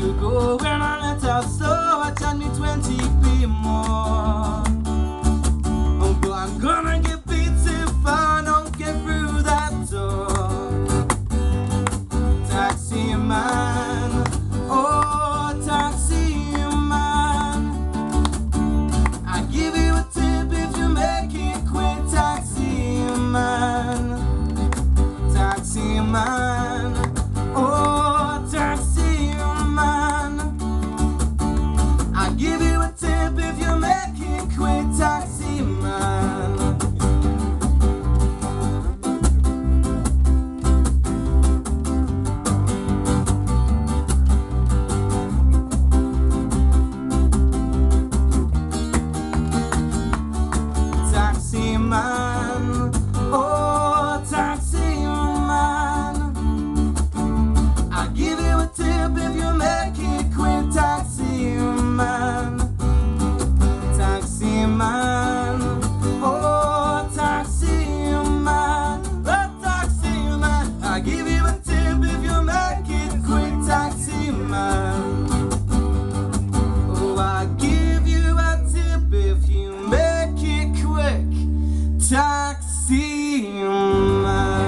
you go where I let out so I tell me 20p more. I'm, I'm gonna get beat if I don't get through that door. Taxi man Oh taxi man. I give you a tip if you make it quick Taxi man. Taxi man. my cima.